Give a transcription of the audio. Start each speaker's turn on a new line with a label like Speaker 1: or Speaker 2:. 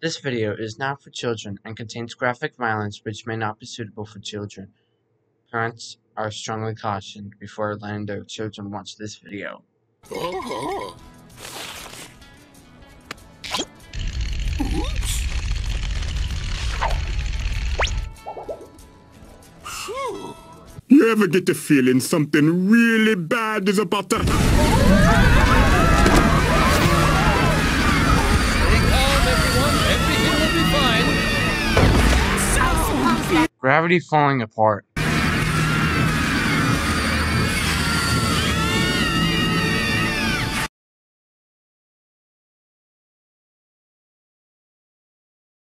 Speaker 1: This video is not for children and contains graphic violence which may not be suitable for children. Parents are strongly cautioned before letting their children watch this video.
Speaker 2: You ever get the feeling something really bad is about to
Speaker 1: Gravity falling apart.